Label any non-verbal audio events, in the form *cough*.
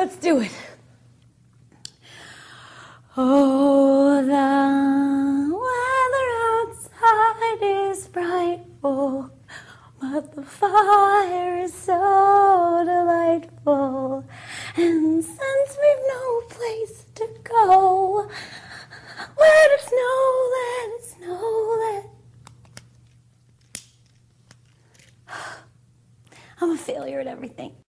Let's do it. Oh, the weather outside is frightful, oh, but the fire is so delightful. And since we've no place to go, let it snow, let it snow, let *sighs* I'm a failure at everything.